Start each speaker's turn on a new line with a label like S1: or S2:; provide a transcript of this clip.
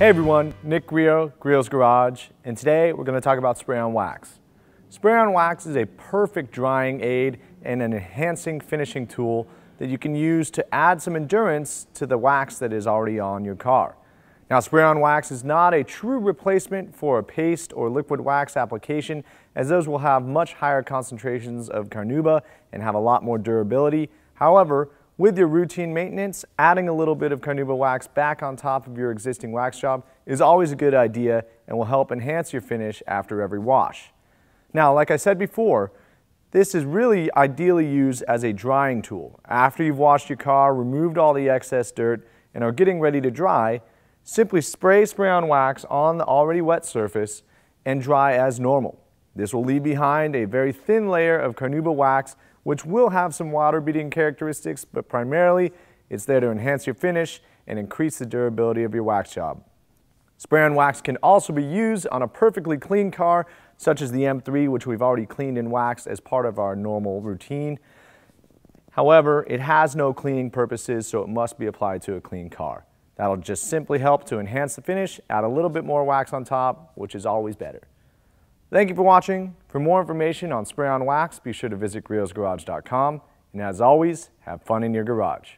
S1: Hey everyone, Nick Griot, Griot's Garage, and today we're going to talk about spray-on wax. Spray-on wax is a perfect drying aid and an enhancing finishing tool that you can use to add some endurance to the wax that is already on your car. Now spray-on wax is not a true replacement for a paste or liquid wax application as those will have much higher concentrations of carnauba and have a lot more durability. However, with your routine maintenance, adding a little bit of carnauba wax back on top of your existing wax job is always a good idea and will help enhance your finish after every wash. Now, like I said before, this is really ideally used as a drying tool. After you've washed your car, removed all the excess dirt, and are getting ready to dry, simply spray spray-on wax on the already wet surface and dry as normal. This will leave behind a very thin layer of carnauba wax which will have some water beading characteristics, but primarily it's there to enhance your finish and increase the durability of your wax job. Spray-on wax can also be used on a perfectly clean car, such as the M3, which we've already cleaned and waxed as part of our normal routine. However, it has no cleaning purposes, so it must be applied to a clean car. That'll just simply help to enhance the finish, add a little bit more wax on top, which is always better. Thank you for watching. For more information on spray-on wax, be sure to visit griotsgarage.com. And as always, have fun in your garage.